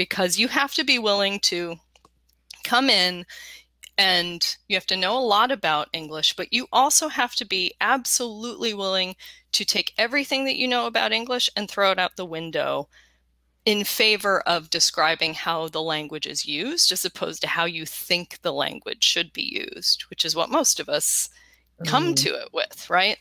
because you have to be willing to come in and you have to know a lot about English, but you also have to be absolutely willing to take everything that you know about English and throw it out the window in favor of describing how the language is used as opposed to how you think the language should be used, which is what most of us come mm. to it with, right?